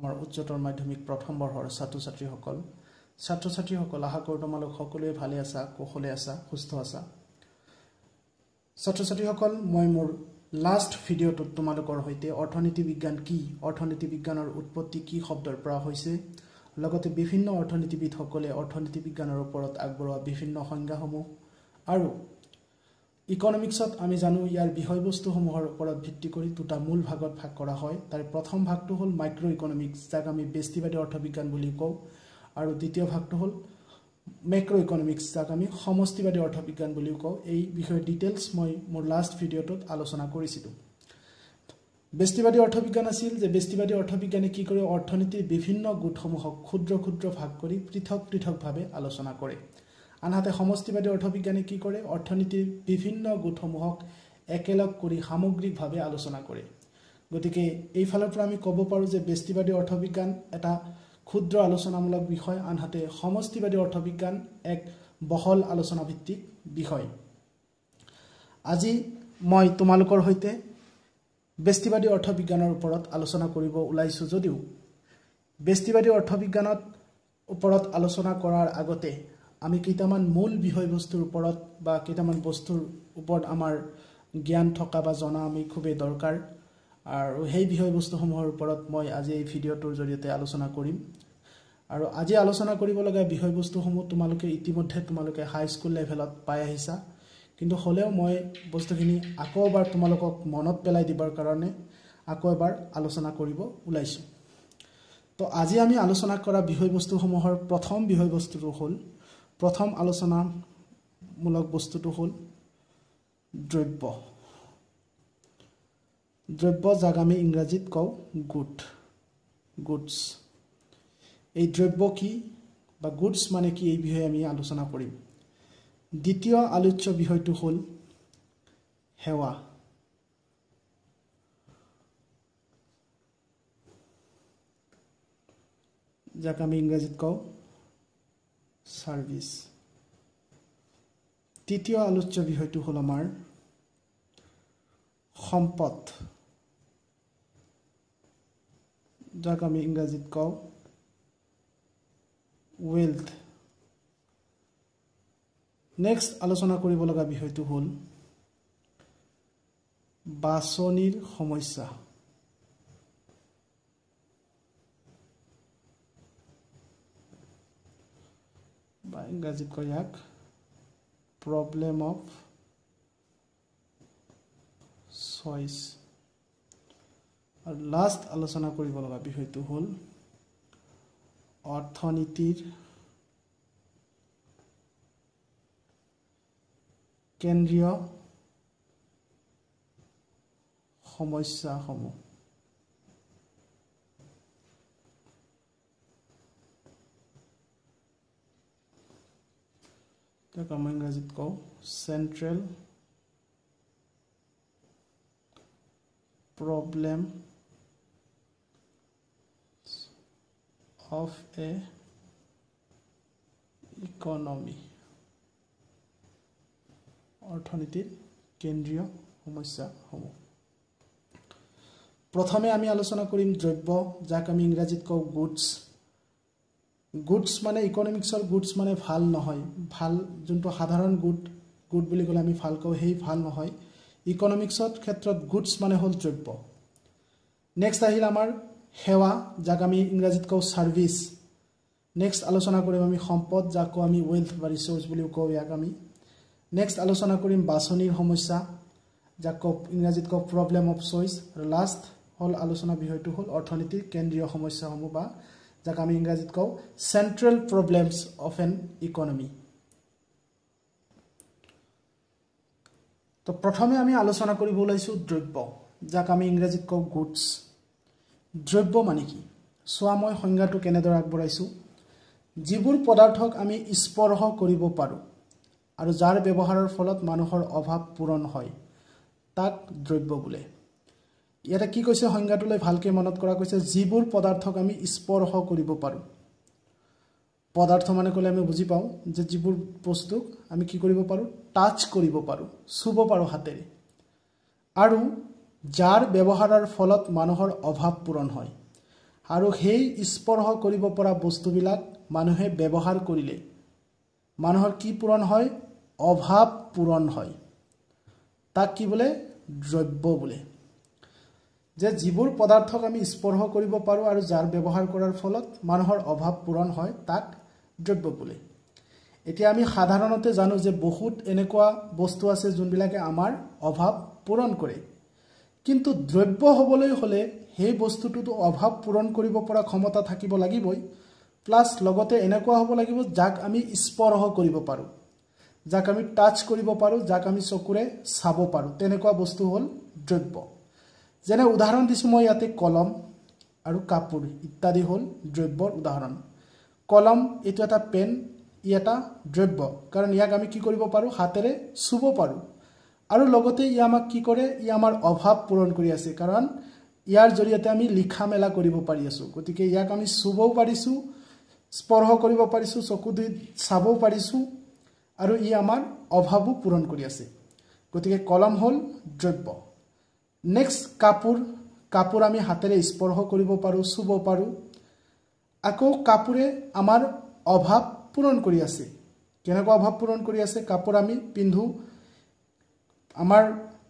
আমাৰ উচ্চতৰ মাধ্যমিক প্ৰথম বৰ্ষৰ ছাত্ৰ ছাত্ৰীসকল ছাত্ৰ ছাত্ৰীসকল আশা কৰোঁ তোমালোক সকলোৱে ভালে আছা কুশলে আছা সুস্থ আছা। ছাত্ৰ ছাত্ৰীসকল মই মোৰ লাষ্ট ভিডিঅ'টোত তোমালোকৰ সৈতে অৰ্থনীতি বিজ্ঞান কি অৰ্থনীতি বিজ্ঞানৰ উৎপত্তি কি শব্দৰ পৰা হৈছে লগতে বিভিন্ন অৰ্থনীতিবিদসকলে অৰ্থনীতি বিজ্ঞানৰ ওপৰত আগবঢ়োৱা বিভিন্ন সংজ্ঞাসমূহ আৰু ইকনমিক্সত আমি জানো ইয়াৰ বিষয়বস্তুসমূহৰ ওপৰত ভিত্তি কৰি দুটা মূল ভাগত ভাগ কৰা হয়। তাৰে প্ৰথম ভাগটো হ'ল মাইক্ৰ' ইকনমিক্স যাক আমি ব্যষ্টিবাদী অৰ্থবিজ্ঞান বুলি কওঁ। আৰু দ্বিতীয় ভাগটো হ'ল মেক্ৰ' ইকনমিক্স যাক আমি সমষ্টিবাদী অৰ্থবিজ্ঞান বুলিও কওঁ। এই বিষয়ে ডিটেইলছ মই মোৰ লাষ্ট ভিডিঅ'টোত আলোচনা কৰিছিলোঁ। ব্যষ্টিবাদী অৰ্থবিজ্ঞান আছিল যে ব্যষ্টিবাদী অৰ্থবিজ্ঞানে কি কৰে? অৰ্থনীতিৰ বিভিন্ন গোটসমূহক ক্ষুদ্ৰ ক্ষুদ্ৰ ভাগ কৰি পৃথক পৃথকভাৱে আলোচনা কৰে। আনহাতে সমষ্টিবাদী অৰ্থবিজ্ঞানে কি কৰে? অৰ্থনীতিৰ বিভিন্ন গোটসমূহক একেলগ কৰি সামগ্ৰিকভাৱে আলোচনা কৰে। গতিকে এইফালৰ পৰা আমি ক'ব পাৰোঁ যে ব্যষ্টিবাদী অৰ্থবিজ্ঞান এটা ক্ষুদ্ৰ আলোচনামূলক বিষয়। আনহাতে সমষ্টিবাদী অৰ্থবিজ্ঞান এক বহল আলোচনাভিত্তিক বিষয়। আজি মই তোমালোকৰ সৈতে ব্যষ্টিবাদী অৰ্থবিজ্ঞানৰ ওপৰত আলোচনা কৰিব ওলাইছোঁ যদিও ব্যষ্টিবাদী অৰ্থবিজ্ঞানত ওপৰত আলোচনা কৰাৰ আগতে আমি কেইটামান মূল বিষয়বস্তুৰ ওপৰত বা কেইটামান বস্তুৰ ওপৰত আমাৰ জ্ঞান থকা বা জনা আমি খুবেই দৰকাৰ। আৰু সেই বিষয়বস্তুসমূহৰ ওপৰত মই আজি এই ভিডিঅ'টোৰ জৰিয়তে আলোচনা কৰিম। আৰু আজি আলোচনা কৰিবলগীয়া বিষয়বস্তুসমূহ তোমালোকে ইতিমধ্যে তোমালোকে হাইস্কুল লেভেলত পাই আহিছা। কিন্তু হ'লেও মই বস্তুখিনি আকৌ এবাৰ তোমালোকক মনত পেলাই দিবৰ কাৰণে আকৌ এবাৰ আলোচনা কৰিব ওলাইছোঁ। তো আজি আমি আলোচনা কৰা বিষয়বস্তুসমূহৰ প্ৰথম বিষয়বস্তুটো হ'ল প্ৰথম আলোচনামূলক বস্তুটো হ'ল দ্ৰব্য। দ্ৰব্য যাক আমি ইংৰাজীত কওঁ গুড গুডছ এই দ্ৰব্য কি বা গুডছ মানে কি এই বিষয়ে আমি আলোচনা কৰিম। দ্বিতীয় আলোচ্য বিষয়টো হ'ল সেৱা। যাক আমি ইংৰাজীত কওঁ ছাৰ্ভিচ। তৃতীয় আলোচ্য বিষয়টো হ'ল আমাৰ সম্পদ। যাক আমি ইংৰাজীত কওঁ ৱেল্থ নেক্সট আলোচনা কৰিব লগা বিষয়টো হ'ল বাছনিৰ সমস্যা। বা ইংৰাজীত কয় ইয়াক প্ৰব্লেম অফ চইচ আৰু লাষ্ট আলোচনা কৰিব লগা বিষয়টো হ'ল অৰ্থনীতিৰ কেন্দ্ৰীয় সমস্যাসমূহ। তাক আমি ইংৰাজীত কওঁ central problem of a economy অৰ্থনীতিৰ কেন্দ্ৰীয় সমস্যাসমূহ। প্ৰথমে আমি আলোচনা কৰিম দ্ৰব্য যাক আমি ইংৰাজীত কওঁ গুডছ গুডছ মানে ইকনমিক্সৰ গুডছ মানে ভাল নহয়। ভাল যোনটো সাধাৰণ গুড গুড বুলি ক'লে আমি ভাল কওঁ সেই ভাল নহয়। ইকনমিক্সৰ ক্ষেত্ৰত গুডছ মানে হ'ল দ্ৰব্য। নেক্সট আহিল আমাৰ সেৱা যাক আমি ইংৰাজীত কওঁ ছাৰ্ভিচ নেক্সট আলোচনা কৰিম আমি সম্পদ যাক কওঁ আমি ৱেল্থ বা ৰিচৰ্চ বুলিও কওঁ ইয়াক আমি। নেক্সট আলোচনা কৰিম বাছনিৰ সমস্যা যাক কওঁ ইংৰাজীত কওঁ প্ৰব্লেম অফ চইচ আৰু লাষ্ট হ'ল আলোচনা বিষয়টো হ'ল অৰ্থনীতিৰ কেন্দ্ৰীয় সমস্যাসমূহ বা যাক আমি ইংৰাজীত কওঁ central problems of an economy তো প্ৰথমে আমি আলোচনা কৰিব ওলাইছোঁ দ্ৰব্য। যাক আমি ইংৰাজীত কওঁ গুডছ দ্ৰব্য মানে কি? চোৱা মই সংজ্ঞাটো কেনেদৰে আগবঢ়াইছোঁ? যিবোৰ পদাৰ্থক আমি স্পৰ্শ কৰিব পাৰোঁ আৰু যাৰ ব্যৱহাৰৰ ফলত মানুহৰ অভাৱ পূৰণ হয় তাক দ্ৰব্য বোলে। ইয়াতে কি কৈছে সংজ্ঞাটোলৈ ভালকৈ মনত কৰা কৈছে যিবোৰ পদাৰ্থক আমি স্পৰ্শ কৰিব পাৰোঁ। পদাৰ্থ মানে ক'লে আমি বুজি পাওঁ যে যিবোৰ বস্তুক আমি কি কৰিব পাৰোঁ টাচ কৰিব পাৰোঁ চুব পাৰোঁ হাতেৰে। আৰু যাৰ ব্যৱহাৰৰ ফলত মানুহৰ অভাৱ পূৰণ হয়। আৰু সেই স্পৰ্শ কৰিব পৰা বস্তুবিলাক মানুহে ব্যৱহাৰ কৰিলে। মানুহৰ কি পূৰণ হয়? অভাৱ পূৰণ হয়। তাক কি বোলে? দ্ৰব্য বোলে। যে যিবোৰ পদাৰ্থক আমি স্পৰ্শ কৰিব পাৰোঁ আৰু যাৰ ব্যৱহাৰ কৰাৰ ফলত মানুহৰ অভাৱ পূৰণ হয় তাক দ্ৰব্য বোলে এতিয়া আমি সাধাৰণতে জানো যে বহুত এনেকুৱা বস্তু আছে যোনবিলাকে আমাৰ অভাৱ পূৰণ কৰে। কিন্তু দ্ৰব্য হ'বলৈ হ'লে সেই বস্তুটোতো অভাৱ পূৰণ কৰিব পৰা ক্ষমতা থাকিব লাগিবই প্লাছ লগতে এনেকুৱা হ'ব লাগিব যাক আমি স্পৰ্শ কৰিব পাৰোঁ। যাক আমি টাচ কৰিব পাৰোঁ যাক আমি চকুৰে চাব পাৰোঁ। তেনেকুৱা বস্তু হ'ল দ্ৰব্য। যেনে উদাহৰণ দিছোঁ মই ইয়াতে কলম আৰু কাপোৰ ইত্যাদি হ'ল দ্ৰব্যৰ উদাহৰণ। কলম এইটো এটা পেন ই এটা দ্ৰব্য। কাৰণ ইয়াক আমি কি কৰিব পাৰোঁ? হাতেৰে চুব পাৰোঁ। আৰু লগতে ই আমাক কি কৰে? ই আমাৰ অভাৱ পূৰণ কৰি আছে। কাৰণ ইয়াৰ জৰিয়তে আমি লিখা মেলা কৰিব পাৰি আছোঁ। গতিকে ইয়াক আমি চুবও পাৰিছোঁ স্পৰ্শ কৰিব পাৰিছোঁ চকু দি চাবও পাৰিছোঁ আৰু ই আমাৰ অভাৱো পূৰণ কৰি আছে। গতিকে কলম হ'ল দ্ৰব্য। নেক্সট কাপোৰ কাপোৰ আমি হাতেৰে স্পৰ্শ কৰিব পাৰোঁ চুব পাৰোঁ। আকৌ কাপোৰে আমাৰ অভাৱ পূৰণ কৰি আছে। কেনেকুৱা অভাৱ পূৰণ কৰি আছে? কাপোৰ আমি পিন্ধোঁ। আমাৰ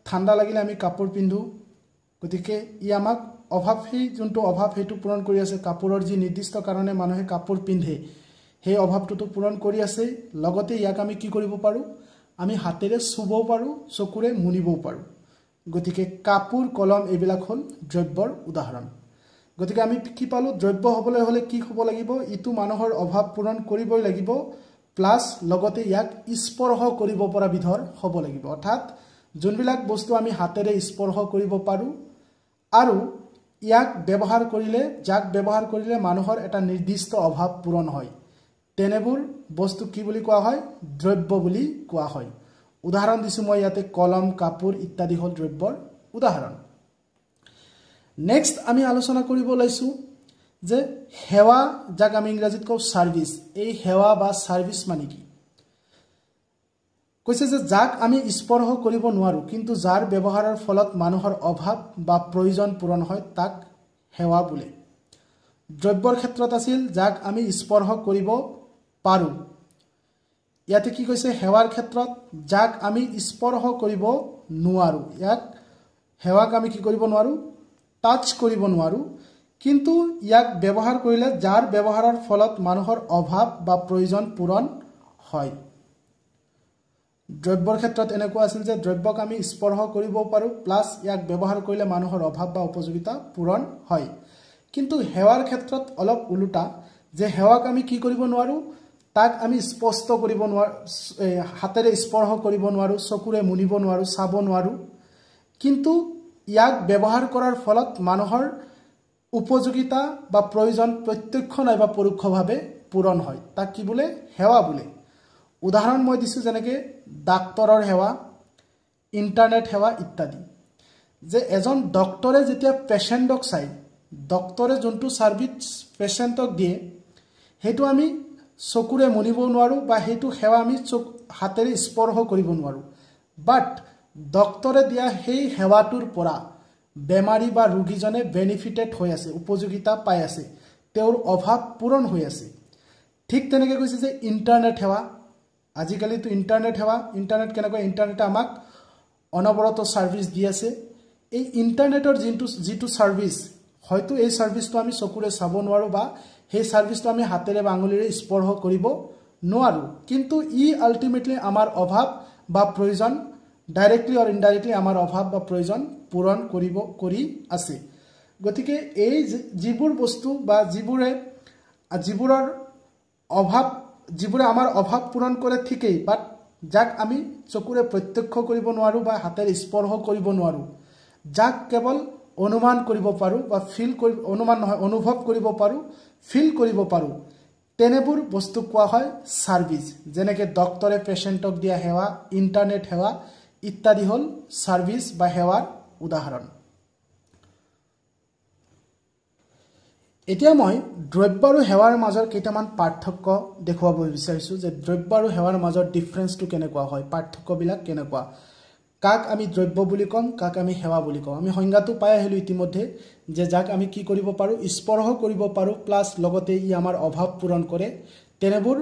ঠাণ্ডা লাগিলে আমি কাপোৰ পিন্ধোঁ। গতিকে ই আমাক অভাৱ সেই যোনটো অভাৱ সেইটো পূৰণ কৰি আছে। কাপোৰৰ যি নিৰ্দিষ্ট কাৰণে মানুহে কাপোৰ পিন্ধে সেই অভাৱটোতো পূৰণ কৰি আছে। লগতে ইয়াক আমি কি কৰিব পাৰোঁ? আমি হাতেৰে চুবও পাৰোঁ চকুৰে মুনিবও পাৰোঁ। গতিকে কাপোৰ কলম এইবিলাক হ'ল দ্ৰব্যৰ উদাহৰণ। গতিকে আমি কি পালোঁ? দ্ৰব্য হ'বলৈ হ'লে কি হ'ব লাগিব? ইটো মানুহৰ অভাৱ পূৰণ কৰিবই লাগিব প্লাছ লগতে ইয়াক স্পৰ্শ কৰিব পৰা বিধৰ হ'ব লাগিব। অৰ্থাৎ যোনবিলাক বস্তু আমি হাতেৰে স্পৰ্শ কৰিব পাৰোঁ আৰু ইয়াক ব্যৱহাৰ কৰিলে যাক ব্যৱহাৰ কৰিলে মানুহৰ এটা নিৰ্দিষ্ট অভাৱ পূৰণ হয় তেনেবোৰ বস্তু কি বুলি কোৱা হয়? দ্ৰব্য বুলি কোৱা হয়। উদাহৰণ দিছোঁ মই ইয়াতে কলম কাপোৰ ইত্যাদি হ'ল দ্ৰব্যৰ উদাহৰণ। নেক্সট আমি আলোচনা কৰিব লৈছোঁ যে সেৱা যাক আমি ইংৰাজীত কওঁ ছাৰ্ভিচ এই সেৱা বা ছাৰ্ভিচ মানে কি? কৈছে যে যাক আমি স্পৰ্শ কৰিব নোৱাৰোঁ কিন্তু যাৰ ব্যৱহাৰৰ ফলত মানুহৰ অভাৱ বা প্ৰয়োজন পূৰণ হয় তাক সেৱা বোলে। দ্ৰব্যৰ ক্ষেত্ৰত আছিল যাক আমি স্পৰ্শ কৰিব পাৰোঁ। ইয়াতে কি কৈছে সেৱাৰ ক্ষেত্ৰত যাক আমি স্পৰ্শ কৰিব নোৱাৰোঁ ইয়াক সেৱাক আমি কি কৰিব নোৱাৰোঁ? টাচ কৰিব নোৱাৰোঁ। কিন্তু ইয়াক ব্যৱহাৰ কৰিলে যাৰ ব্যৱহাৰৰ ফলত মানুহৰ অভাৱ বা প্ৰয়োজন পূৰণ হয়। দ্ৰব্যৰ ক্ষেত্ৰত এনেকুৱা আছিল যে দ্ৰব্যক আমি স্পৰ্শ কৰিব পাৰোঁ প্লাছ ইয়াক ব্যৱহাৰ কৰিলে মানুহৰ অভাৱ বা উপযোগিতা পূৰণ হয়। কিন্তু সেৱাৰ ক্ষেত্ৰত অলপ ওলোটা যে সেৱাক আমি কি কৰিব নোৱাৰোঁ? তাক আমি স্পষ্ট কৰিব নোৱাৰোঁ হাতেৰে স্পৰ্শ কৰিব নোৱাৰোঁ চকুৰে মুনিব নোৱাৰোঁ চাব নোৱাৰোঁ। কিন্তু ইয়াক ব্যৱহাৰ কৰাৰ ফলত মানুহৰ উপযোগিতা বা প্ৰয়োজন প্ৰত্যক্ষ নাইবা পৰোক্ষভাৱে পূৰণ হয়। তাক কি বোলে? সেৱা বোলে। উদাহৰণ মই দিছোঁ যেনেকৈ ডাক্তৰৰ সেৱা ইণ্টাৰনেট সেৱা ইত্যাদি। যে এজন ডক্তৰে যেতিয়া পেচেণ্টক চাই ডক্তৰে যোনটো ছাৰ্ভিচ পেচেণ্টক দিয়ে সেইটো আমি চকুৰে মনিব নোৱাৰোঁ বা সেইটো সেৱা আমি চকু হাতেৰে স্পৰ্শ কৰিব নোৱাৰোঁ। বাট ডক্তৰে দিয়া সেই সেৱাটোৰ পৰা বেমাৰী বা ৰোগীজনে বেনিফিটেড হৈ আছে উপযোগিতা পাই আছে। তেওঁৰ অভাৱ পূৰণ হৈ আছে। ঠিক তেনেকৈ কৈছে যে ইণ্টাৰনেট সেৱা আজিকালিতো ইণ্টাৰনেট সেৱা ইণ্টাৰনেট কেনেকৈ ইণ্টাৰনেটে আমাক অনবৰত ছাৰ্ভিচ দি আছে। এই ইণ্টাৰনেটৰ যিটো যিটো ছাৰ্ভিচ হয়তো এই ছাৰ্ভিচটো আমি চকুৰে চাব নোৱাৰোঁ বা সেই ছাৰ্ভিচটো আমি হাতেৰে বা আঙুলিৰে স্পৰ্শ কৰিব নোৱাৰোঁ। কিন্তু ই আল্টিমেটলি আমাৰ অভাৱ বা প্ৰয়োজন ডাইৰেক্টলি আৰু ইনডাইৰেক্টলি আমাৰ অভাৱ বা প্ৰয়োজন পূৰণ কৰিব কৰি আছে। গতিকে এই যিবোৰ বস্তু বা যিবোৰে যিবোৰৰ অভাৱ যিবোৰে আমাৰ অভাৱ পূৰণ কৰে ঠিকেই বাট যাক আমি চকুৰে প্ৰত্যক্ষ কৰিব নোৱাৰোঁ বা হাতেৰে স্পৰ্শ কৰিব নোৱাৰোঁ। যাক কেৱল অনুমান কৰিব পাৰোঁ বা ফিল কৰি অনুমান নহয় অনুভৱ কৰিব পাৰোঁ ফিল কৰিব পাৰোঁ। তেনেবোৰ বস্তু কোৱা হয় ছাৰ্ভিচ যেনেকৈ ডক্তৰে পেচেণ্টক দিয়া সেৱা ইণ্টাৰনেট সেৱা ইত্যাদি হ'ল ছাৰ্ভিচ বা সেৱাৰ উদাহৰণ। এতিয়া মই দ্ৰব্য আৰু সেৱাৰ মাজৰ কেইটামান পাৰ্থক্য দেখুৱাব বিচাৰিছোঁ যে দ্ৰব্য আৰু সেৱাৰ মাজৰ ডিফাৰেঞ্চটো কেনেকুৱা হয় পাৰ্থক্যবিলাক কেনেকুৱা। কাক আমি দ্ৰব্য বুলি ক'ম কাক আমি সেৱা বুলি ক'ম। আমি সংজ্ঞাটো পাই আহিলোঁ ইতিমধ্যে যে যাক আমি কি কৰিব পাৰোঁ স্পৰ্শ কৰিব পাৰোঁ প্লাছ লগতে ই আমাৰ অভাৱ পূৰণ কৰে। তেনেবোৰ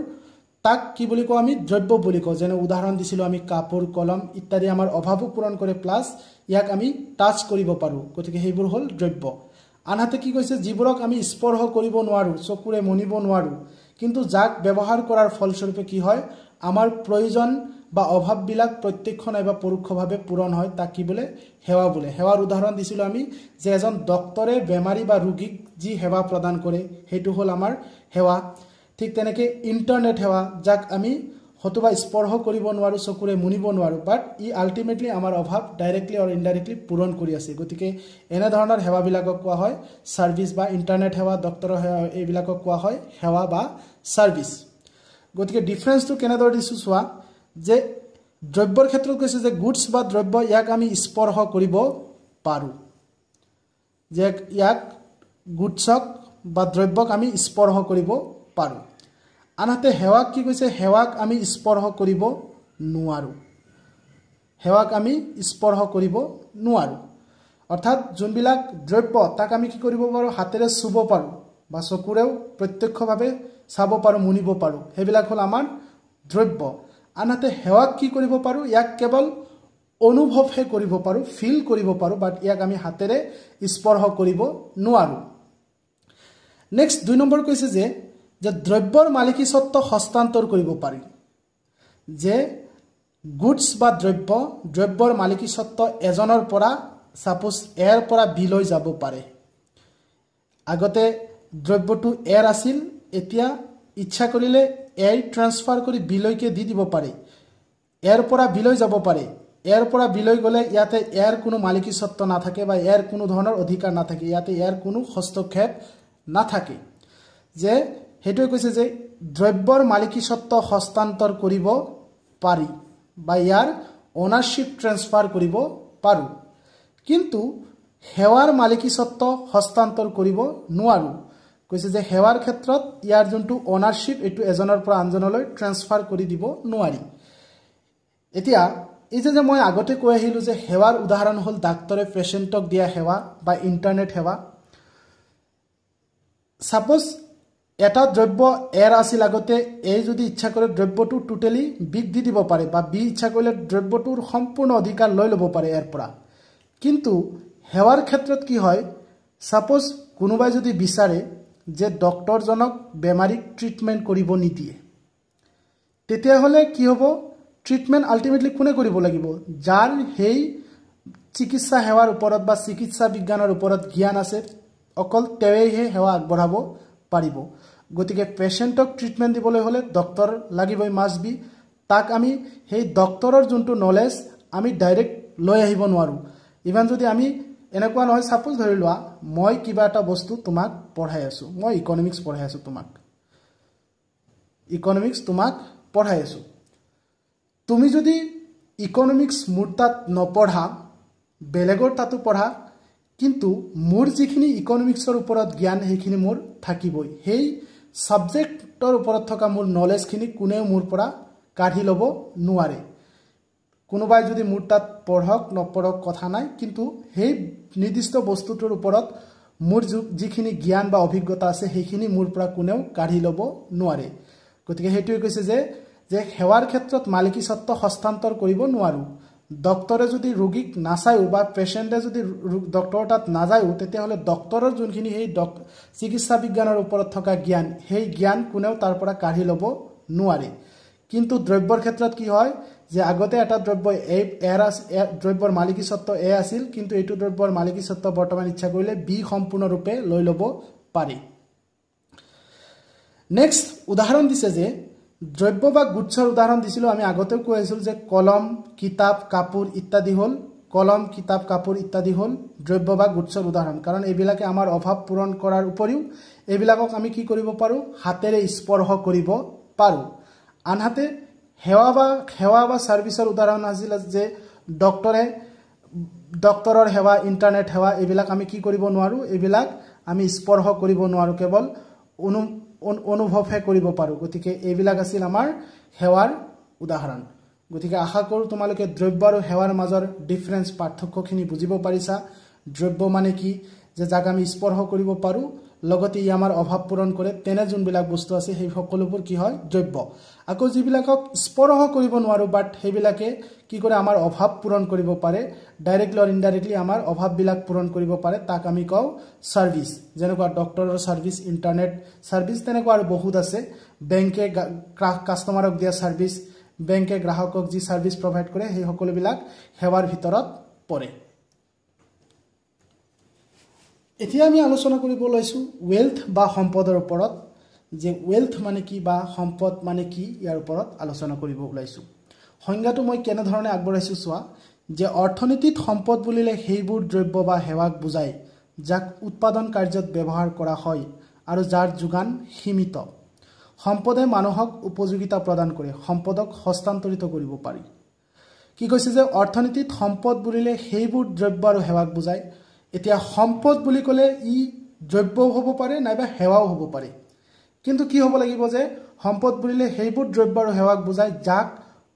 তাক কি বুলি কওঁ আমি দ্ৰব্য বুলি কওঁ। যেনে উদাহৰণ দিছিলোঁ আমি কাপোৰ কলম ইত্যাদি আমাৰ অভাৱো পূৰণ কৰে প্লাছ ইয়াক আমি টাচ কৰিব পাৰোঁ। গতিকে সেইবোৰ হ'ল দ্ৰব্য। আনহাতে কি কৈছে যিবোৰক আমি স্পৰ্শ কৰিব নোৱাৰোঁ চকুৰে মনিব নোৱাৰোঁ কিন্তু যাক ব্যৱহাৰ কৰাৰ ফলস্বৰূপে কি হয় আমাৰ প্ৰয়োজন বা অভাৱবিলাক প্ৰত্যক্ষ নাইবা পৰোক্ষভাৱে পূৰণ হয় তাক কি বোলে? সেৱা বোলে। সেৱাৰ উদাহৰণ দিছিলোঁ আমি যে এজন ডক্তৰে বেমাৰী বা ৰোগীক যি সেৱা প্ৰদান কৰে সেইটো হ'ল আমাৰ সেৱা। ঠিক তেনেকৈ ইণ্টাৰনেট সেৱা যাক আমি হতুবা স্পৰ্শ কৰিব নোৱাৰোঁ চকুৰে মুনিব নোৱাৰোঁ বাট ই আল্টিমেটলি আমাৰ অভাৱ ডাইৰেক্টলি আৰু ইনডাইৰেক্টলি পূৰণ কৰি আছে। গতিকে এনেধৰণৰ সেৱাবিলাকক কোৱা হয় ছাৰ্ভিচ বা ইণ্টাৰনেট সেৱা ডক্তৰৰ সেৱা এইবিলাকক কোৱা হয় সেৱা বা ছাৰ্ভিচ গতিকে ডিফাৰেঞ্চটো কেনেদৰে দিছোঁ চোৱা যে দ্ৰব্যৰ ক্ষেত্ৰত কৈছে যে গুডছ বা দ্ৰব্য ইয়াক আমি স্পৰ্শ কৰিব পাৰোঁ। যে ইয়াক গুডছক বা দ্ৰব্যক আমি স্পৰ্শ কৰিব পাৰোঁ। আনহাতে সেৱাক কি কৈছে? সেৱাক আমি স্পৰ্শ কৰিব নোৱাৰোঁ। সেৱাক আমি স্পৰ্শ কৰিব নোৱাৰোঁ। অৰ্থাৎ যোনবিলাক দ্ৰব্য তাক আমি কি কৰিব পাৰোঁ? হাতেৰে চুব পাৰোঁ বা চকুৰেও প্ৰত্যক্ষভাৱে চাব পাৰোঁ মুনিব পাৰোঁ। সেইবিলাক হ'ল আমাৰ দ্ৰব্য। আনহাতে সেৱাক কি কৰিব পাৰোঁ? ইয়াক কেৱল অনুভৱহে কৰিব পাৰোঁ ফিল কৰিব পাৰোঁ বাট ইয়াক আমি হাতেৰে স্পৰ্শ কৰিব নোৱাৰোঁ। নেক্সট দুই নম্বৰ কৈছে যে যে দ্ৰব্যৰ মালিকী স্বত্ব হস্তান্তৰ কৰিব পাৰি। যে গুডছ বা দ্ৰব্য দ্ৰব্যৰ মালিকী স্বত্ব এজনৰ পৰা ছাপ'জ এৰ পৰা বিলৈ যাব পাৰে। আগতে দ্ৰব্যটো এৰ আছিল এতিয়া ইচ্ছা কৰিলে এৰ ট্ৰান্সফাৰ কৰি বিলৈকে দি দিব পাৰে। এৰ পৰা বিলৈ যাব পাৰে। এৰ পৰা বিলৈ গ'লে ইয়াতে ইয়াৰ কোনো মালিকী স্বত্ব নাথাকে বা ইয়াৰ কোনো ধৰণৰ অধিকাৰ নাথাকে। ইয়াতে ইয়াৰ কোনো হস্তক্ষেপ নাথাকে। যে সেইটোৱে কৈছে যে দ্ৰব্যৰ মালিকী স্বত্ব হস্তান্তৰ কৰিব পাৰি বা ইয়াৰ অ'নাৰশ্বিপ ট্ৰেন্সফাৰ কৰিব পাৰোঁ। কিন্তু সেৱাৰ মালিকী স্বত্ব হস্তান্তৰ কৰিব নোৱাৰোঁ। কৈছে যে সেৱাৰ ক্ষেত্ৰত ইয়াৰ যোনটো অ'নাৰশ্বিপ এইটো এজনৰ পৰা আনজনলৈ ট্ৰেন্সফাৰ কৰি দিব নোৱাৰি। এতিয়া এই যে মই আগতে কৈ আহিলোঁ যে সেৱাৰ উদাহৰণ হ'ল ডাক্তৰে পেচেণ্টক দিয়া সেৱা বা ইণ্টাৰনেট সেৱা। ছাপ'জ এটা দ্ৰব্য এৰ আছিল আগতে এই যদি ইচ্ছা কৰে দ্ৰব্যটো টোটেলি বিক দি দিব পাৰে বা বি ইচ্ছা কৰিলে দ্ৰব্যটোৰ সম্পূৰ্ণ অধিকাৰ লৈ ল'ব পাৰে ইয়াৰ পৰা। কিন্তু সেৱাৰ ক্ষেত্ৰত কি হয় ছাপ'জ কোনোবাই যদি বিচাৰে যে ডক্তৰজনক বেমাৰীক ট্ৰিটমেণ্ট কৰিব নিদিয়ে। তেতিয়াহ'লে কি হ'ব? ট্ৰিটমেণ্ট আল্টিমেটলি কোনে কৰিব লাগিব? যাৰ সেই চিকিৎসা সেৱাৰ ওপৰত বা চিকিৎসা বিজ্ঞানৰ ওপৰত জ্ঞান আছে অকল তেওঁৱেইহে সেৱা আগবঢ়াব পাৰিব। গতিকে পেচেণ্টক ট্ৰিটমেণ্ট দিবলৈ হ'লে ডক্তৰ লাগিবই মাষ্ট বি তাক আমি সেই ডক্তৰৰ যোনটো নলেজ আমি ডাইৰেক্ট লৈ আহিব নোৱাৰোঁ। ইভেন যদি আমি এনেকুৱা নহয় ছাপ'জ ধৰি লোৱা মই কিবা এটা বস্তু তোমাক পঢ়াই আছোঁ মই ইকনমিক্স পঢ়াই আছোঁ তোমাক। ইকনমিক্স তোমাক পঢ়াই আছোঁ। তুমি যদি ইকনমিক্স মোৰ তাত নপঢ়া বেলেগৰ তাতো পঢ়া কিন্তু মোৰ যিখিনি ইকনমিক্সৰ ওপৰত জ্ঞান সেইখিনি মোৰ থাকিবই। সেই ছাবজেক্টৰ ওপৰত থকা মোৰ নলেজখিনি কোনেও মোৰ পৰা কাঢ়ি ল'ব নোৱাৰে। কোনোবাই যদি মোৰ তাত পঢ়ক নপঢ়ক কথা নাই কিন্তু সেই নিৰ্দিষ্ট বস্তুটোৰ ওপৰত মোৰ যিখিনি জ্ঞান বা অভিজ্ঞতা আছে সেইখিনি মোৰ পৰা কোনেও কাঢ়ি ল'ব নোৱাৰে। গতিকে সেইটোৱে কৈছে যে যে সেৱাৰ ক্ষেত্ৰত মালিকী স্বত্ব হস্তান্তৰ কৰিব নোৱাৰোঁ। ডক্তৰে যদি ৰোগীক নাচায়ো বা পেচেণ্টে যদি ডক্তৰৰ তাত নাযায়ো তেতিয়াহ'লে ডক্তৰৰ যোনখিনি সেই ডক চিকিৎসা বিজ্ঞানৰ ওপৰত থকা জ্ঞান সেই জ্ঞান কোনেও তাৰ পৰা কাঢ়ি ল'ব নোৱাৰে। কিন্তু দ্ৰব্যৰ ক্ষেত্ৰত কি হয় যে আগতে এটা দ্ৰব্য এ এৰ দ্ৰব্যৰ মালিকী স্বত্ব এ আছিল কিন্তু এইটো দ্ৰব্যৰ মালিকী স্বত্ব বৰ্তমান ইচ্ছা কৰিলে বি সম্পূৰ্ণৰূপে লৈ ল'ব পাৰি। নেক্সট উদাহৰণ দিছে যে দ্ৰব্য বা গুচ্ছৰ উদাহৰণ দিছিলোঁ আমি আগতেও কৈ আহিছিলোঁ যে কলম কিতাপ কাপোৰ ইত্যাদি হ'ল কলম কিতাপ কাপোৰ ইত্যাদি হ'ল দ্ৰব্য বা গুচ্ছৰ উদাহৰণ। কাৰণ এইবিলাকে আমাৰ অভাৱ পূৰণ কৰাৰ উপৰিও এইবিলাকক আমি কি কৰিব পাৰোঁ? হাতেৰে স্পৰ্শ কৰিব পাৰোঁ। আনহাতে সেৱা বা সেৱা বা ছাৰ্ভিচৰ উদাহৰণ আছিল যে ডক্তৰে ডক্তৰৰ সেৱা ইণ্টাৰনেট সেৱা এইবিলাক আমি কি কৰিব নোৱাৰোঁ? এইবিলাক আমি স্পৰ্শ কৰিব নোৱাৰোঁ কেৱল অনু অনুভৱহে কৰিব পাৰোঁ। গতিকে এইবিলাক আছিল আমাৰ সেৱাৰ উদাহৰণ। গতিকে আশা কৰোঁ তোমালোকে দ্ৰব্য আৰু সেৱাৰ মাজৰ ডিফাৰেঞ্চ পাৰ্থক্যখিনি বুজিব পাৰিছা। দ্ৰব্য মানে কি? যে যাক আমি স্পৰ্শ কৰিব পাৰোঁ লগতে ই আমাৰ অভাৱ পূৰণ কৰে তেনে যোনবিলাক বস্তু আছে সেই সকলোবোৰ কি হয়? দ্ৰব্য। আকৌ যিবিলাকক স্পৰ্শ কৰিব নোৱাৰোঁ বাট সেইবিলাকে কি কৰে? আমাৰ অভাৱ পূৰণ কৰিব পাৰে। ডাইৰেক্টলি আৰু ইনডাইৰেক্টলি আমাৰ অভাৱবিলাক পূৰণ কৰিব পাৰে তাক আমি কওঁ ছাৰ্ভিচ যেনেকুৱা ডক্টৰৰ ছাৰ্ভিচ ইণ্টাৰনেট ছাৰ্ভিচ তেনেকুৱা আৰু বহুত আছে। বেংকে কাষ্টমাৰক দিয়া ছাৰ্ভিচ বেংকে গ্ৰাহকক যি ছাৰ্ভিচ প্ৰভাইড কৰে সেই সকলোবিলাক সেৱাৰ ভিতৰত পৰে। এতিয়া আমি আলোচনা কৰিব লৈছোঁ ৱেল্থ বা সম্পদৰ ওপৰত যে ৱেল্থ মানে কি বা সম্পদ মানে কি ইয়াৰ ওপৰত আলোচনা কৰিব ওলাইছোঁ। সংজ্ঞাটো মই কেনেধৰণে আগবঢ়াইছোঁ চোৱা যে অৰ্থনীতিত সম্পদ বুলিলে সেইবোৰ দ্ৰব্য বা সেৱাক বুজায় যাক উৎপাদন কাৰ্যত ব্যৱহাৰ কৰা হয় আৰু যাৰ যোগান সীমিত। সম্পদে মানুহক উপযোগিতা প্ৰদান কৰে সম্পদক হস্তান্তৰিত কৰিব পাৰি। কি কৈছে যে অৰ্থনীতিত সম্পদ বুলিলে সেইবোৰ দ্ৰব্য আৰু সেৱাক বুজায় এতিয়া সম্পদ বুলি ক'লে ই দ্ৰব্যও হ'ব পাৰে নাইবা সেৱাও হ'ব পাৰে। কিন্তু কি হ'ব লাগিব যে সম্পদ বুলিলে সেইবোৰ দ্ৰব্য আৰু সেৱাক বুজায় যাক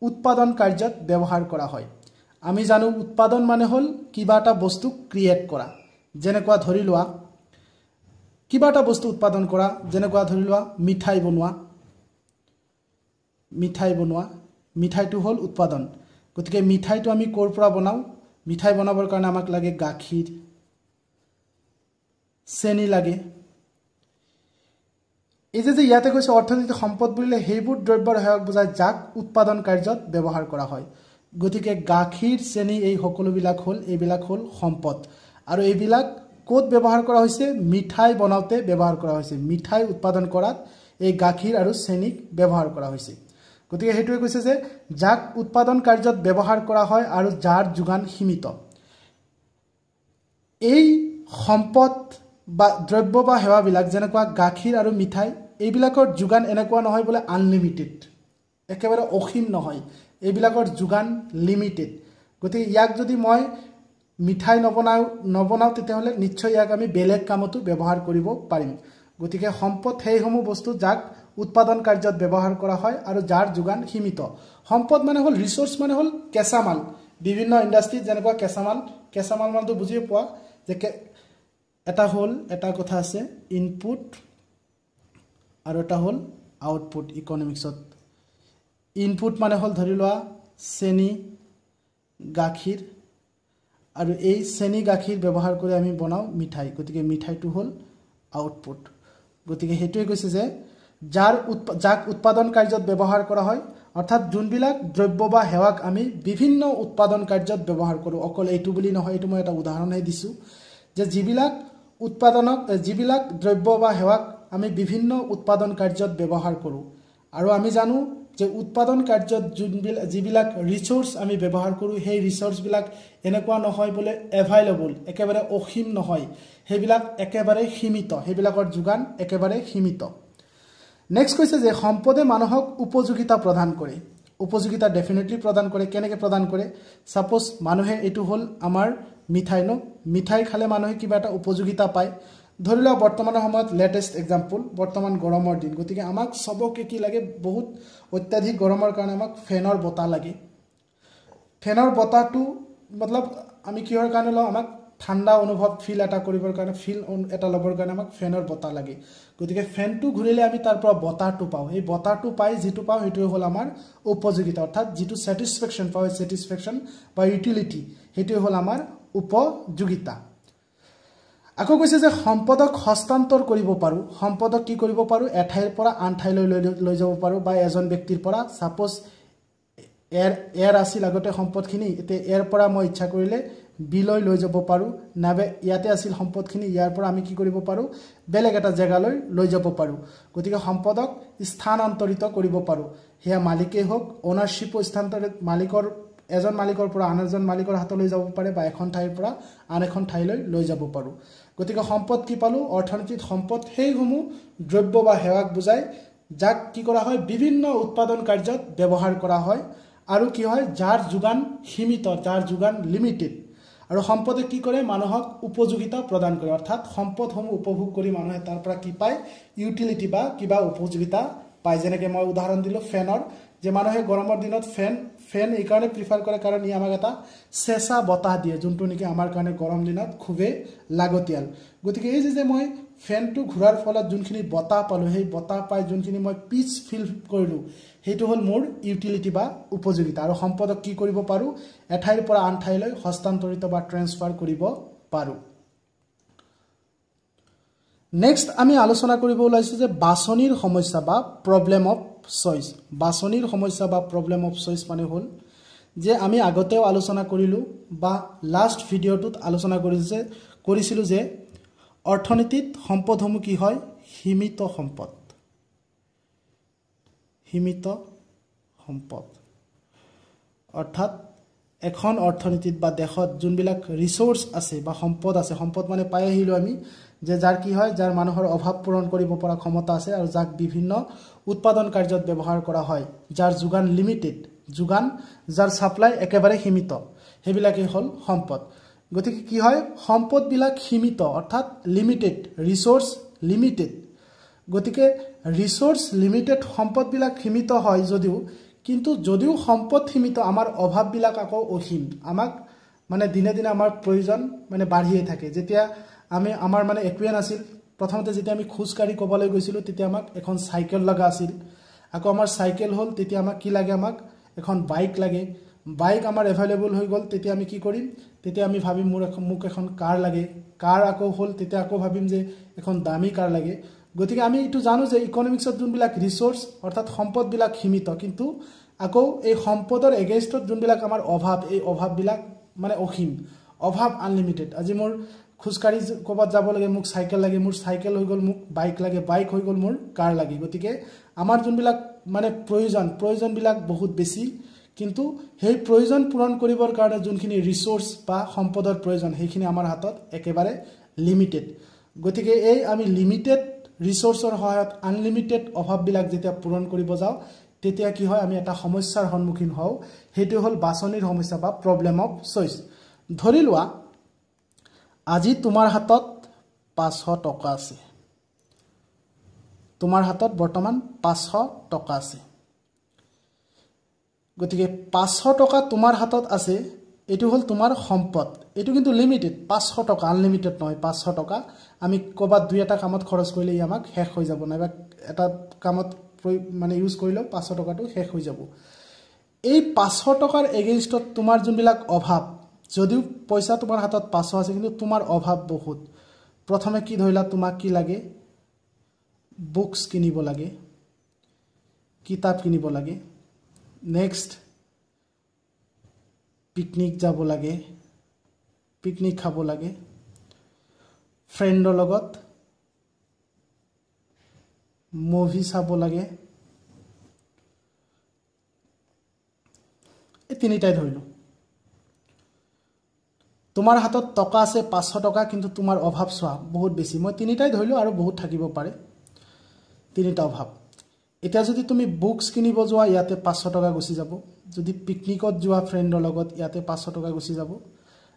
উৎপাদন কাৰ্যত ব্যৱহাৰ কৰা হয়। আমি জানো উৎপাদন মানে হ'ল কিবা এটা বস্তু ক্ৰিয়েট কৰা। যেনেকুৱা ধৰি লোৱা কিবা এটা বস্তু উৎপাদন কৰা যেনেকুৱা ধৰি লোৱা মিঠাই বনোৱা। মিঠাই বনোৱা মিঠাইটো হ'ল উৎপাদন। গতিকে মিঠাইটো আমি ক'ৰ পৰা বনাওঁ? মিঠাই বনাবৰ কাৰণে আমাক লাগে গাখীৰ চেনি লাগে। এই যে ইয়াতে কৈছে অৰ্থনৈতিক সম্পদ বুলিলে সেইবোৰ দ্ৰব্যৰ সেৱাক বুজায় যাক উৎপাদন কাৰ্যত ব্যৱহাৰ কৰা হয়। গতিকে গাখীৰ চেনি এই সকলোবিলাক হ'ল এইবিলাক হ'ল সম্পদ। আৰু এইবিলাক ক'ত ব্যৱহাৰ কৰা হৈছে? মিঠাই বনাওঁতে ব্যৱহাৰ কৰা হৈছে। মিঠাই উৎপাদন কৰাত এই গাখীৰ আৰু চেনিক ব্যৱহাৰ কৰা হৈছে। গতিকে সেইটোৱে কৈছে যে যাক উৎপাদন কাৰ্যত ব্যৱহাৰ কৰা হয় আৰু যাৰ যোগান সীমিত। এই সম্পদ বা দ্ৰব্য বা সেৱাবিলাক যেনেকুৱা গাখীৰ আৰু মিঠাই এইবিলাকৰ যোগান এনেকুৱা নহয় বোলে আনলিমিটেড একেবাৰে অসীম নহয়। এইবিলাকৰ যোগান লিমিটেড গতিকে ইয়াক যদি মই মিঠাই নবনাওঁ নবনাওঁ তেতিয়াহ'লে নিশ্চয় ইয়াক আমি বেলেগ কামতো ব্যৱহাৰ কৰিব পাৰিম। গতিকে সম্পদ সেইসমূহ বস্তু যাক উৎপাদন কাৰ্যত ব্যৱহাৰ কৰা হয় আৰু যাৰ যোগান সীমিত। সম্পদ মানে হ'ল ৰিচ'ৰ্চ মানে হ'ল কেঁচা মাল বিভিন্ন ইণ্ডাষ্ট্ৰীত যেনেকুৱা কেঁচা মাল কেঁচা মাল মালটো বুজিয়ে পোৱা যে এটা হ'ল এটা কথা আছে ইনপুট আৰু এটা হ'ল আউটপুট ইকনমিক্সত ইনপুট মানে হ'ল ধৰি লোৱা চেনি গাখীৰ আৰু এই চেনি গাখীৰ ব্যৱহাৰ কৰি আমি বনাওঁ মিঠাই গতিকে মিঠাইটো হ'ল আউটপুট গতিকে সেইটোৱে কৈছে যে যাৰ যাক উৎপাদন কাৰ্যত ব্যৱহাৰ কৰা হয় অৰ্থাৎ যোনবিলাক দ্ৰব্য বা সেৱাক আমি বিভিন্ন উৎপাদন কাৰ্যত ব্যৱহাৰ কৰোঁ অকল এইটো বুলি নহয় এইটো মই এটা উদাহৰণহে দিছোঁ যে যিবিলাক উৎপাদনক যিবিলাক দ্ৰব্য বা সেৱাক আমি বিভিন্ন উৎপাদন কাৰ্যত ব্যৱহাৰ কৰোঁ। আৰু আমি জানো যে উৎপাদন কাৰ্যত যোনবিলাক যিবিলাক ৰিচ'ৰ্চ আমি ব্যৱহাৰ কৰোঁ সেই ৰিচ'ৰ্চবিলাক এনেকুৱা নহয় বোলে এভাইলেবল একেবাৰে অসীম নহয়। সেইবিলাক একেবাৰে সীমিত সেইবিলাকৰ যোগান একেবাৰে সীমিত। নেক্সট কৈছে যে সম্পদে মানুহক উপযোগিতা প্ৰদান কৰে। উপযোগিতা ডেফিনেটলি প্ৰদান কৰে। কেনেকৈ প্ৰদান কৰে? ছাপ'জ মানুহে এইটো হ'ল আমাৰ মিঠাই ন? মিঠাই খালে মানুহে কিবা এটা উপযোগিতা পায়। ধৰি লোৱা বৰ্তমানৰ সময়ত লেটেষ্ট এক্সাম্পল বৰ্তমান গৰমৰ দিন। গতিকে আমাক চবকে কি লাগে? বহুত অত্যাধিক গৰমৰ কাৰণে আমাক ফেনৰ বতাহ লাগে। ফেনৰ বতাহটো মতলব আমি কিহৰ কাৰণে লওঁ? আমাক ঠাণ্ডা অনুভৱ ফিল এটা কৰিবৰ কাৰণে ফিল এটা ল'বৰ কাৰণে আমাক ফেনৰ বতাহ লাগে। গতিকে ফেনটো ঘূৰিলে আমি তাৰ পৰা বতাহটো পাওঁ। সেই বতাহটো পাই যিটো পাওঁ সেইটোৱে হ'ল আমাৰ উপযোগিতা। অৰ্থাৎ যিটো ছেটিছফেকশ্যন পাওঁ সেই ছেটিছফেকশ্যন বা ইউটিলিটি সেইটোৱে হ'ল আমাৰ উপযোগিতা। আকৌ কৈছে যে সম্পদক হস্তান্তৰ কৰিব পাৰোঁ। সম্পদক কি কৰিব পাৰোঁ? এঠাইৰ পৰা আন ঠাইলৈ লৈ লৈ যাব পাৰোঁ বা এজন ব্যক্তিৰ পৰা। ছাপ'জ এয়াৰ এয়াৰ আছিল আগতে সম্পদখিনি এতিয়া ইয়াৰ পৰা মই ইচ্ছা কৰিলে বিলৈ লৈ যাব পাৰোঁ। নাইবা ইয়াতে আছিল সম্পদখিনি ইয়াৰ পৰা আমি কি কৰিব পাৰোঁ? বেলেগ এটা জেগালৈ লৈ যাব পাৰোঁ। গতিকে সম্পদক স্থানান্তৰিত কৰিব পাৰোঁ। সেয়া মালিকেই হওক অ'নাৰশ্বিপো স্থানান্তৰিত মালিকৰ এজন মালিকৰ পৰা আন এজন মালিকৰ হাতলৈ যাব পাৰে বা এখন ঠাইৰ পৰা আন এখন ঠাইলৈ লৈ যাব পাৰোঁ। গতিকে সম্পদ কি পালোঁ? অৰ্থনীতিত সম্পদ সেইসমূহ দ্ৰব্য বা সেৱাক বুজায় যাক কি কৰা হয়? বিভিন্ন উৎপাদন কাৰ্যত ব্যৱহাৰ কৰা হয়। আৰু কি হয়? যাৰ যোগান সীমিত যাৰ যোগান লিমিটেড আৰু সম্পদে কি কৰে? মানুহক উপযোগিতা প্ৰদান কৰে। অৰ্থাৎ সম্পদসমূহ উপভোগ কৰি মানুহে তাৰ পৰা কি পায়? ইউটিলিটি বা কিবা উপযোগিতা পায়। যেনেকৈ মই উদাহৰণ দিলোঁ ফেনৰ। যে মানুহে গৰমৰ দিনত ফেন ফেন এইকাৰণে প্ৰিফাৰ কৰে কাৰণ ই আমাক এটা চেঁচা বতাহ দিয়ে যোনটো নেকি আমাৰ কাৰণে গৰম দিনত খুবেই লাগতিয়াল। গতিকে এই যে মই ফেনটো ঘূৰাৰ ফলত যোনখিনি বতাহ পালোঁ সেই বতাহ পাই যোনখিনি মই পিচ ফিল কৰিলোঁ সেইটো হ'ল মোৰ ইউটিলিটি বা উপযোগিতা। আৰু সম্পদক কি কৰিব পাৰোঁ? এঠাইৰ পৰা আন ঠাইলৈ হস্তান্তৰিত বা ট্ৰেন্সফাৰ কৰিব পাৰোঁ। নেক্সট আমি আলোচনা কৰিব ওলাইছোঁ যে বাছনিৰ সমস্যা বা প্ৰব্লেম অফ চইচ বাছনিৰ সমস্যা বা প্ৰব্লেম অফ চইচ মানে হ'ল যে আমি আগতেও আলোচনা কৰিলোঁ বা লাষ্ট ভিডিঅ'টোত আলোচনা কৰিছে কৰিছিলোঁ যে অৰ্থনীতিত সম্পদসমূহ কি হয়? সীমিত সম্পদ। সীমিত সম্পদ। অৰ্থাৎ এখন অৰ্থনীতিত বা দেশত যোনবিলাক ৰিচ'ৰ্চ আছে বা সম্পদ আছে সম্পদ মানে পাই আহিলোঁ আমি যে যাৰ কি হয়? যাৰ মানুহৰ অভাৱ পূৰণ কৰিব পৰা ক্ষমতা আছে আৰু যাক বিভিন্ন উৎপাদন কাৰ্যত ব্যৱহাৰ কৰা হয় যাৰ যোগান লিমিটেড যোগান যাৰ ছাপ্লাই একেবাৰে সীমিত। সেইবিলাকেই হ'ল সম্পদ। গতিকে কি হয়? সম্পদবিলাক সীমিত অৰ্থাৎ লিমিটেড ৰিচ'ৰ্চ লিমিটেড গতিকে ৰিচ'ৰ্চ লিমিটেড সম্পদবিলাক সীমিত হয় যদিও কিন্তু যদিও সম্পদ সীমিত আমাৰ অভাৱবিলাক আকৌ অসীম। আমাক মানে দিনে দিনে আমাৰ প্ৰয়োজন মানে বাঢ়িয়ে থাকে। যেতিয়া আমি আমাৰ মানে একোৱে নাছিল প্ৰথমতে যেতিয়া আমি খোজকাঢ়ি ক'বলৈ গৈছিলোঁ তেতিয়া আমাক এখন চাইকেল লগা আছিল। আকৌ আমাৰ চাইকেল হ'ল তেতিয়া আমাক কি লাগে আমাক? এখন বাইক লাগে। বাইক আমাৰ এভেইলেবল হৈ গ'ল তেতিয়া আমি কি কৰিম? তেতিয়া আমি ভাবিম মোৰ এখন মোক এখন কাৰ লাগে। কাৰ আকৌ হ'ল তেতিয়া আকৌ ভাবিম যে এখন দামী কাৰ লাগে। গতিকে আমি এইটো জানো যে ইকনমিক্সত যোনবিলাক ৰিচ'ৰ্চ অৰ্থাৎ সম্পদবিলাক সীমিত কিন্তু আকৌ এই সম্পদৰ এগেইনষ্টত যোনবিলাক আমাৰ অভাৱ এই অভাৱবিলাক মানে অসীম। অভাৱ আনলিমিটেড আজি মোৰ খোজকাঢ়ি ক'ৰবাত যাব লাগে মোক চাইকেল লাগে মোৰ চাইকেল হৈ গ'ল মোক বাইক লাগে বাইক হৈ গ'ল মোৰ কাৰ লাগে। গতিকে আমাৰ যোনবিলাক মানে প্ৰয়োজন প্ৰয়োজনবিলাক বহুত বেছি। কিন্তু সেই প্ৰয়োজন পূৰণ কৰিবৰ কাৰণে যোনখিনি ৰিচ'ৰ্চ বা সম্পদৰ প্ৰয়োজন সেইখিনি আমাৰ হাতত একেবাৰে লিমিটেড গতিকে এই আমি লিমিটেড ৰিচ'ৰ্চৰ সহায়ত আনলিমিটেড অভাৱবিলাক যেতিয়া পূৰণ কৰিব যাওঁ তেতিয়া কি হয় আমি এটা সমস্যাৰ সন্মুখীন হওঁ। সেইটো হ'ল বাছনিৰ সমস্যা বা প্ৰব্লেম অফ চইচ ধৰি লোৱা আজি তোমাৰ হাতত পাঁচশ টকা আছে। তোমাৰ হাতত বৰ্তমান পাঁচশ টকা আছে। গতিকে পাঁচশ টকা তোমাৰ হাতত আছে এইটো হ'ল তোমাৰ সম্পদ। এইটো কিন্তু লিমিটেড পাঁচশ টকা আনলিমিটেড নহয় পাঁচশ টকা। আমি ক'ৰবাত দুই এটা কামত খৰচ কৰিলে ই আমাক শেষ হৈ যাব। নাইবা এটা কামত মানে ইউজ কৰিলেও পাঁচশ টকাটো শেষ হৈ যাব। এই পাঁচশ টকাৰ এগেইনষ্টত তোমাৰ যোনবিলাক অভাৱ যদিও পইচা তোমাৰ হাতত পাঁচশ আছে কিন্তু তোমাৰ অভাৱ বহুত। প্ৰথমে কি ধৰিলা তোমাক কি লাগে? বুকছ কিনিব লাগে কিতাপ কিনিব লাগে। নেক্সট পিকনিক যাব লাগে পিকনিক খাব লাগে। ফ্ৰেণ্ডৰ লগত মুভি চাব লাগে। এই তিনিটাই ধৰিলোঁ। তোমাৰ হাতত টকা আছে পাঁচশ টকা কিন্তু তোমাৰ অভাৱ চোৱা বহুত বেছি। মই তিনিটাই ধৰিলোঁ আৰু বহুত থাকিব পাৰে। তিনিটা অভাৱ। এতিয়া যদি তুমি বুকছ কিনিব যোৱা ইয়াতে পাঁচশ টকা গুচি যাব। যদি পিকনিকত যোৱা ফ্ৰেণ্ডৰ লগত ইয়াতে পাঁচশ টকা গুচি যাব।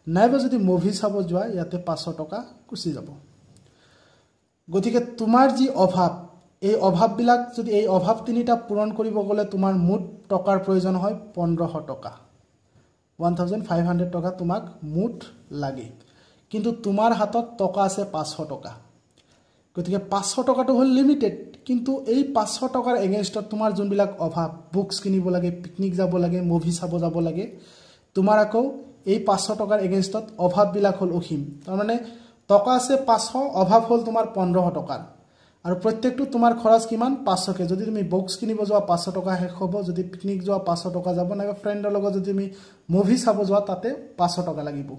নাইবা যদি মুভি চাব যোৱা ইয়াতে পাঁচশ টকা গুচি যাব। গতিকে তোমাৰ যি অভাৱ এই অভাৱবিলাক যদি এই অভাৱ তিনিটা পূৰণ কৰিব গ'লে তোমাৰ মুঠ টকাৰ প্ৰয়োজন হয় পোন্ধৰশ টকা। ওৱান থাউজেণ্ড ফাইভ হাণ্ড্ৰেড টকা তোমাক মুঠ লাগে। কিন্তু তোমাৰ হাতত টকা আছে পাঁচশ টকা। গতিকে পাঁচশ টকাটো হ'ল লিমিটেড কিন্তু এই পাঁচশ টকাৰ এগেইনষ্টত তোমাৰ যোনবিলাক অভাৱ বুকছ কিনিব লাগে পিকনিক যাব লাগে মুভি চাব যাব লাগে তোমাৰ আকৌ এই পাঁচশ টকাৰ এগেইনষ্টত অভাৱবিলাক হ'ল অসীম। তাৰমানে টকা আছে পাঁচশ অভাৱ হ'ল তোমাৰ পোন্ধৰশ টকাৰ। আৰু প্ৰত্যেকটো তোমাৰ খৰচ কিমান? পাঁচশকৈ যদি তুমি বুকছ কিনিব যোৱা পাঁচশ টকা শেষ হ'ব। যদি পিকনিক যোৱা পাঁচশ টকা যাব। নাইবা ফ্ৰেণ্ডৰ লগত যদি তুমি মুভি চাব যোৱা তাতে পাঁচশ টকা লাগিব।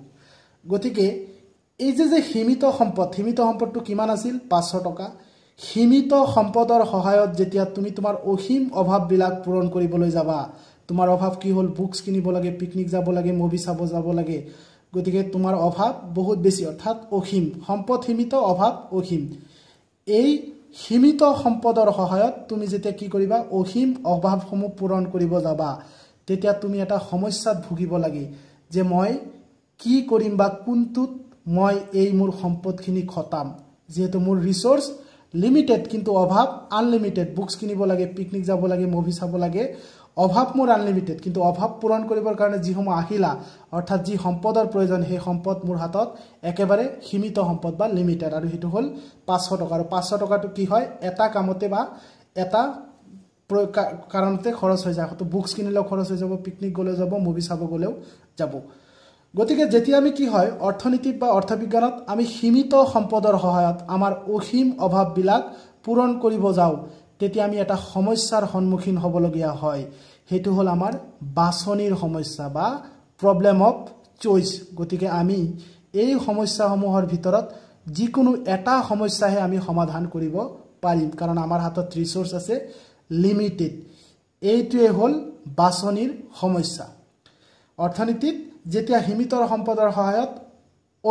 গতিকে এই যে যে সীমিত সম্পদ সীমিত সম্পদটো কিমান আছিল? পাঁচশ টকা। সীমিত সম্পদৰ সহায়ত যেতিয়া তুমি তোমাৰ অসীম অভাৱবিলাক পূৰণ কৰিবলৈ যাবা তোমাৰ অভাৱ কি হ'ল? বুকছ কিনিব লাগে পিকনিক যাব লাগে মুভি চাব যাব লাগে। গতিকে তোমাৰ অভাৱ বহুত বেছি। অৰ্থাৎ অসীম। সম্পদ সীমিত অভাৱ অসীম। এই সীমিত সম্পদৰ সহায়ত তুমি যেতিয়া কি কৰিবা অসীম অভাৱসমূহ পূৰণ কৰিব যাবা। তেতিয়া তুমি এটা সমস্যাত ভুগিব লাগে যে মই কি কৰিম বা কোনটোত মই এই মোৰ সম্পদখিনি খটাম। যিহেতু মোৰ ৰিচ'ৰ্চ লিমিটেড কিন্তু অভাৱ আনলিমিটেড বুকছ কিনিব লাগে পিকনিক যাব লাগে মুভি চাব লাগে। অভাৱ মোৰ আনলিমিটেড কিন্তু অভাৱ পূৰণ কৰিবৰ কাৰণে যিসমূহ আহিলা অৰ্থাৎ যি সম্পদৰ প্ৰয়োজন সেই সম্পদ মোৰ হাতত একেবাৰে সীমিত সম্পদ বা লিমিটেড আৰু সেইটো হ'ল পাঁচশ টকা। আৰু পাঁচশ টকাটো কি হয়? এটা কামতে বা এটা কাৰণতে খৰচ হৈ যায়। বুকছ কিনিলেও খৰচ হৈ যাব পিকনিক গ'লেও যাব মুভি চাব গ'লেও যাব। গতিকে যেতিয়া আমি কি হয় অৰ্থনীতিত বা অৰ্থবিজ্ঞানত আমি সীমিত সম্পদৰ সহায়ত আমাৰ অসীম অভাৱবিলাক পূৰণ কৰিব যাওঁ তেতিয়া আমি এটা সমস্যাৰ সন্মুখীন হ'বলগীয়া হয়। সেইটো হ'ল আমাৰ বাছনিৰ সমস্যা বা প্ৰব্লেম অফ চইচ গতিকে আমি এই সমস্যাসমূহৰ ভিতৰত যিকোনো এটা সমস্যাহে আমি সমাধান কৰিব পাৰিম। কাৰণ আমাৰ হাতত ৰিচোৰ্চ আছে লিমিটেড এইটোৱে হ'ল বাছনিৰ সমস্যা। অৰ্থনীতিত যেতিয়া সীমিত সম্পদৰ সহায়ত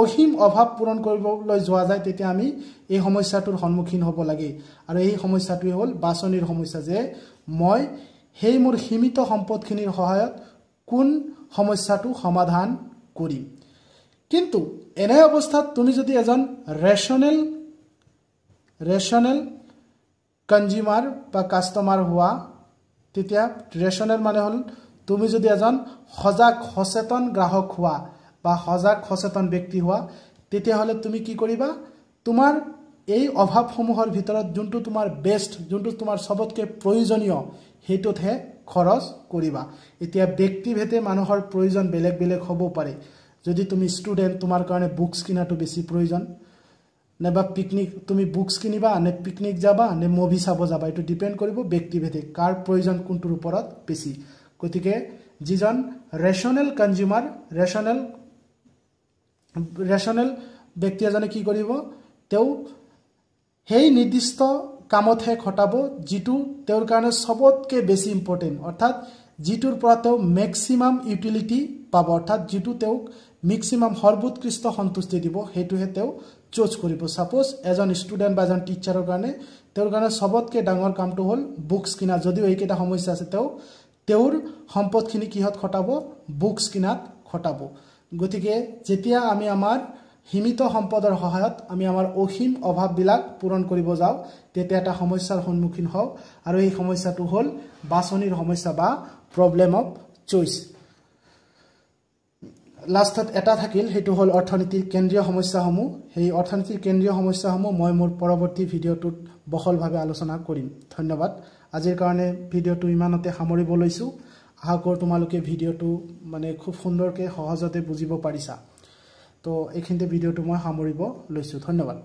অসীম অভাৱ পূৰণ কৰিবলৈ যোৱা যায় তেতিয়া আমি এই সমস্যাটোৰ সন্মুখীন হ'ব লাগে। আৰু এই সমস্যাটোৱে হ'ল বাছনিৰ সমস্যা যে মই সেই মোৰ সীমিত সম্পদখিনিৰ সহায়ত কোন সমস্যাটো সমাধান কৰিম। কিন্তু এনে অৱস্থাত তুমি যদি এজন ৰেচনেল ৰেচনেল কনজিউমাৰ বা কাষ্টমাৰ হোৱা তেতিয়া ৰেচনেল মানে হ'ল তুমি যদি এজন সজাগ সচেতন গ্ৰাহক হোৱা। বা সজাগ সচেতন ব্যক্তি হোৱা তেতিয়াহ'লে তুমি কি কৰিবা? তোমাৰ এই অভাৱসমূহৰ ভিতৰত যোনটো তোমাৰ বেষ্ট যোনটো তোমাৰ চবতকৈ প্ৰয়োজনীয় সেইটোতহে খৰচ কৰিবা। এতিয়া ব্যক্তিভেদে মানুহৰ প্ৰয়োজন বেলেগ বেলেগ হ'ব পাৰে। যদি তুমি ষ্টুডেণ্ট তোমাৰ কাৰণে বুকছ কিনাটো বেছি প্ৰয়োজন। নাইবা পিকনিক তুমি বুকছ কিনিবা নে পিকনিক যাবা নে মুভি চাব যাবা এইটো ডিপেণ্ড কৰিব ব্যক্তিভেদে কাৰ প্ৰয়োজন কোনটোৰ ওপৰত বেছি। গতিকে যিজন ৰেচনেল কনজিউমাৰ ৰেচনেল ৰেচনেল ব্যক্তি এজনে কি কৰিব? তেওঁ সেই নিৰ্দিষ্ট কামতহে ঘটাব যিটো তেওঁৰ কাৰণে চবতকৈ বেছি ইম্পৰ্টেণ্ট অৰ্থাৎ যিটোৰ পৰা তেওঁ মেক্সিমাম ইউটিলিটি পাব অৰ্থাৎ যিটো তেওঁক মেক্সিমাম সৰ্বোৎকৃষ্ট সন্তুষ্টি দিব সেইটোহে তেওঁ চুজ কৰিব। ছাপ'জ এজন ষ্টুডেণ্ট বা এজন টিচাৰৰ কাৰণে তেওঁৰ কাৰণে চবতকৈ ডাঙৰ কামটো হ'ল বুকছ কিনা যদিও এইকেইটা সমস্যা আছে তেওঁ তেওঁৰ সম্পদখিনি কিহত খটাব বুকছ কিনাত খটাব গতিকে যেতিয়া আমি আমাৰ সীমিত সম্পদৰ সহায়ত আমি আমাৰ অসীম অভাৱবিলাক পূৰণ কৰিব যাওঁ তেতিয়া এটা সমস্যাৰ সন্মুখীন হওঁ আৰু এই সমস্যাটো হ'ল বাছনিৰ সমস্যা বা প্ৰব্লেম অফ চইচ লাষ্টত এটা থাকিল সেইটো হ'ল অৰ্থনীতিৰ কেন্দ্ৰীয় সমস্যাসমূহ। সেই অৰ্থনীতিৰ কেন্দ্ৰীয় সমস্যাসমূহ মই মোৰ পৰৱৰ্তী ভিডিঅ'টোত বহলভাৱে আলোচনা কৰিম। ধন্যবাদ। আজিৰ কাৰণে ভিডিঅ'টো ইমানতে সামৰিব লৈছোঁ। আশা কৰোঁ তোমালোকে ভিডিঅ'টো মানে খুব সুন্দৰকৈ সহজতে বুজিব পাৰিছা। তো এইখিনিতে ভিডিঅ'টো মই সামৰিব লৈছোঁ। ধন্যবাদ।